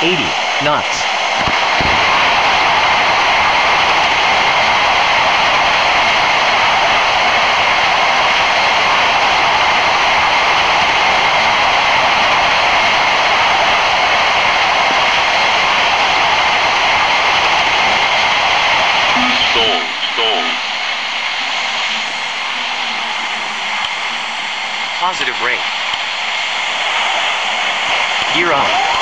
80 knots. Positive rate. Gear up.